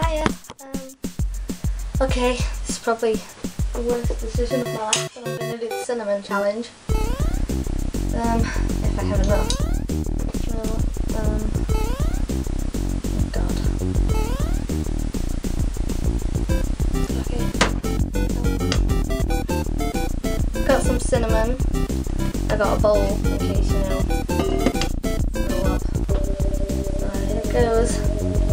Um, okay, this is probably the worst decision of my life, but I'm going to do the cinnamon challenge. Um, if I have enough. Um, oh god. Okay. Got some cinnamon. I got a bowl in case you know. Roll up. Right, here it goes.